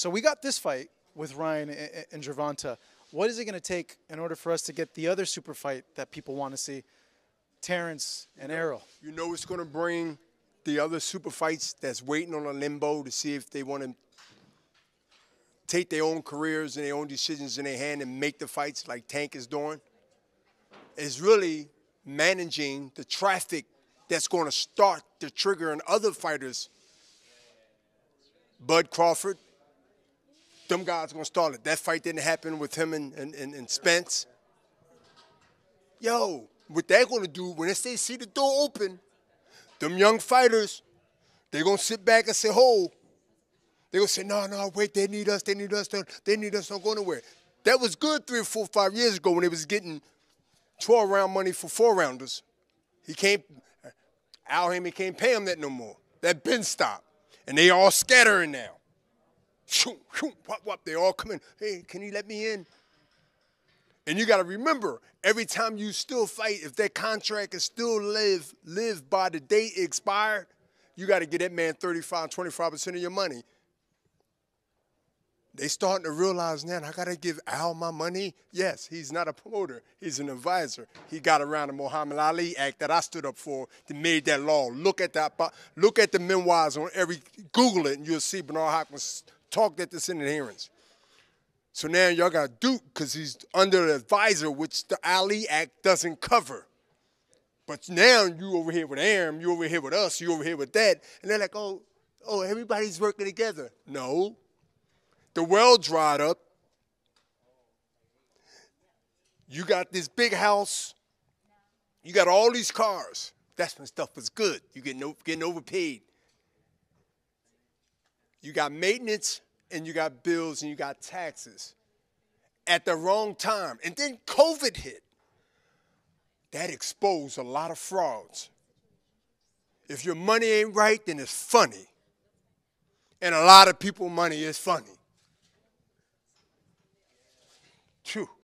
So we got this fight with Ryan and, and Gervonta. What is it going to take in order for us to get the other super fight that people want to see, Terence and Errol? You know it's going to bring the other super fights that's waiting on a limbo to see if they want to take their own careers and their own decisions in their hand and make the fights like Tank is doing. Is really managing the traffic that's going to start the trigger in other fighters. Bud Crawford, them guys going to start it. That fight didn't happen with him and, and, and, and Spence. Yo, what they're to do when they see the door open, them young fighters, they're to sit back and say, hold. They're going to say, no, no, wait, they need us, they need us, they need us, don't go nowhere. That was good three or four, five years ago when they was getting 12 round money for four rounders. He can't, Al Haymon can't pay him that no more. That been stopped. And they all scattering now. Shoom, shoom, whop, whop, they all coming. Hey, can you let me in? And you got to remember, every time you still fight, if that contract is still live live by the date expired, you got to get that man 35, 25% of your money. They starting to realize now, I got to give Al my money. Yes, he's not a promoter. He's an advisor. He got around the Muhammad Ali Act that I stood up for that made that law. Look at that. Look at the memoirs on every, Google it, and you'll see Bernard Hopkins talked at the Senate hearings. So now y'all got Duke because he's under the advisor, which the Ali Act doesn't cover. But now you over here with Arum, you over here with us, you over here with that, and they're like, oh, oh, everybody's working together. No, the well dried up. You got this big house. You got all these cars. That's when stuff was good. You getting getting overpaid. You got maintenance and you got bills and you got taxes at the wrong time. And then COVID hit. That exposed a lot of frauds. If your money ain't right, then it's funny. And a lot of people money is funny. True.